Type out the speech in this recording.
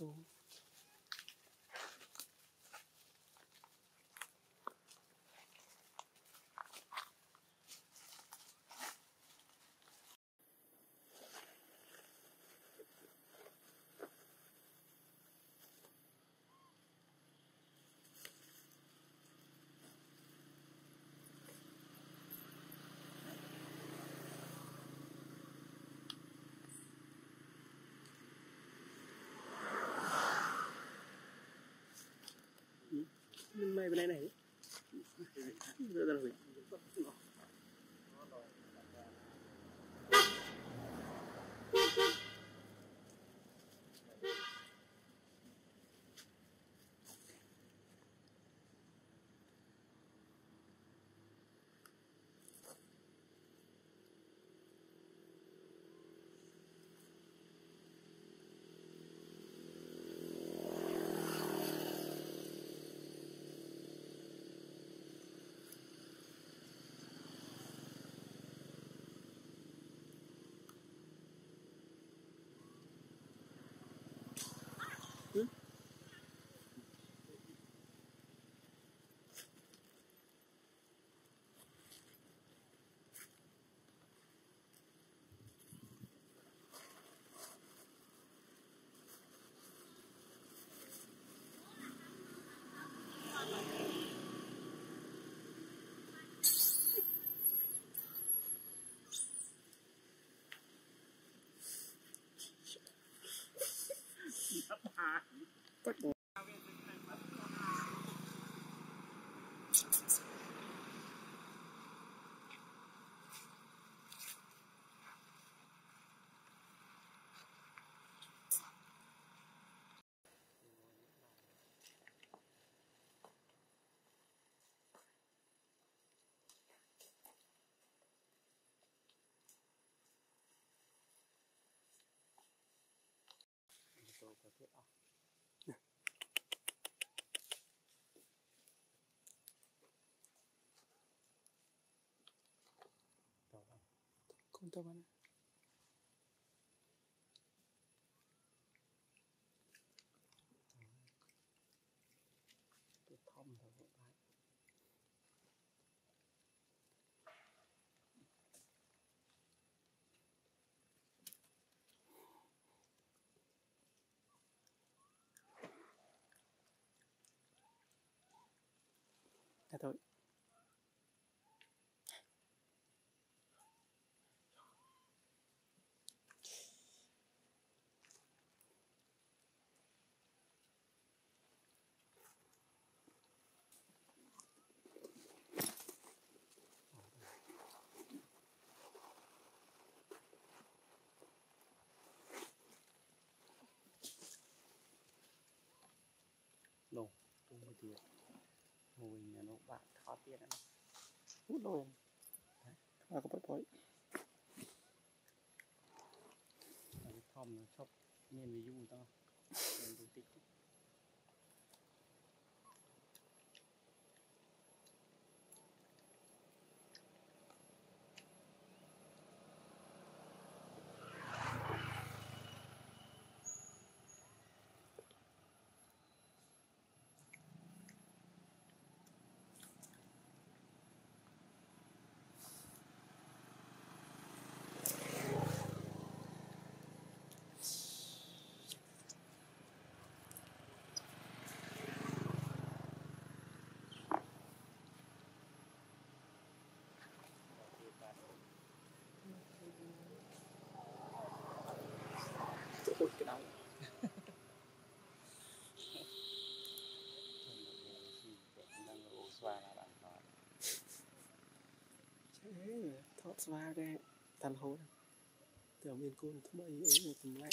좀 ไม่เป็นไรไหน 時にあ。Bán tôi thông thôi vội vãi à thôi thiệt ngồi nhà nó bạn khó tiết nữa hút rồi à có bói bói thom nó chốc nhiên với du to ថតស្វាយដែរតាន់ហូតតែមានគូនថ្មីអីចម្លែក